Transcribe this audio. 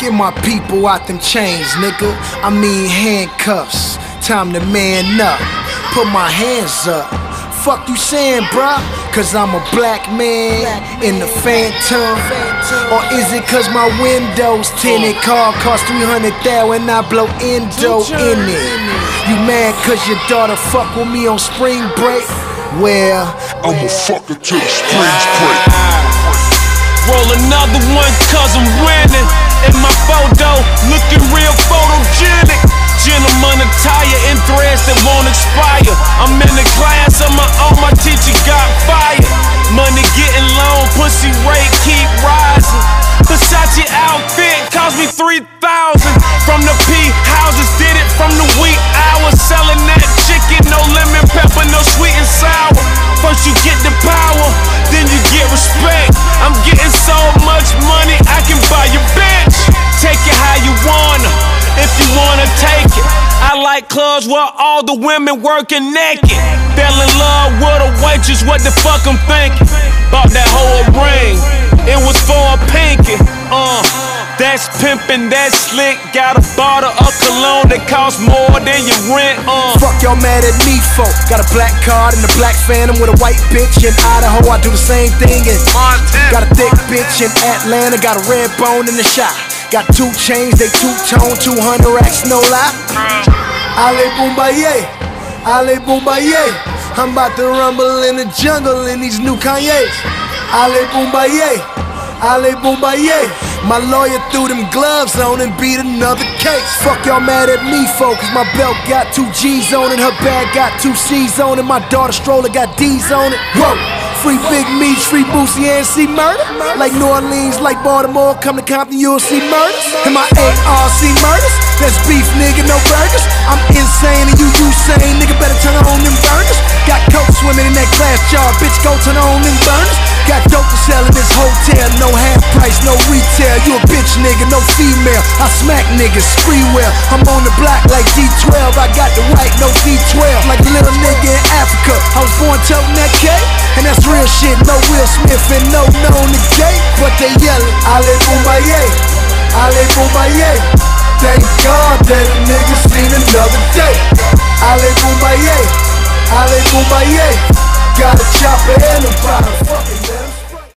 Get my people out them chains, nigga. I mean handcuffs. Time to man up. Put my hands up. Fuck you saying, bruh? Cause I'm a black man in the phantom. Or is it cause my windows tinted? Car cost 300 and I blow endo in it. You mad cause your daughter fuck with me on spring break? Well, I'ma fuck her till the break. Roll another one cause I'm winning. Pussy rate keep rising. Versace outfit cost me 3,000. From the P houses, did it from the wee hours. Selling that chicken, no lemon pepper, no sweet and sour. First you get the power, then you get respect. I'm getting so much money, I can buy your bitch. Take it how you wanna, if you wanna take it. I like clubs where all the women working naked. Fell in love with a waitress, what the fuck I'm thinking? It was for a pinky. Uh, that's pimpin', that's slick. Got a bottle of cologne that costs more than your rent. Uh, Fuck y'all mad at me for Got a black card and a black phantom with a white bitch in Idaho. I do the same thing in Montana. Got a thick bitch in Atlanta. Got a red bone in the shop. Got two chains, they two tone, 200 racks, no lie. Ali Bomaye, Ali Bomaye. I'm about to rumble in the jungle in these new Kanye's. Ali Bomaye, Ali Bomaye. My lawyer threw them gloves on and beat another case. Fuck y'all mad at me, folks. My belt got two G's on it, her bag got two C's on it, my daughter stroller got D's on it. Whoa! Free Big Meech, free Boosie, and C-Murder. Like New Orleans, like Baltimore, come to Compton, you'll see murders. And my ARC murders, that's beef, nigga, no burgers. I'm insane and you Usain, nigga, better turn on them burners. Got coke swimming in that glass jar, bitch, go turn on them burners. No retail. You a bitch, nigga, no female. I smack niggas, free. I'm on the block like D12, I got the right, no D12. Like a little nigga in Africa, I was born toting that K. And that's real shit, no Will Smith and no known the gate. But they yelling, Ali Bomaye, Ali Bomaye. Thank God that a nigga seen another day. Ali Bomaye, Ali Bomaye. Got a chopper and a bottle.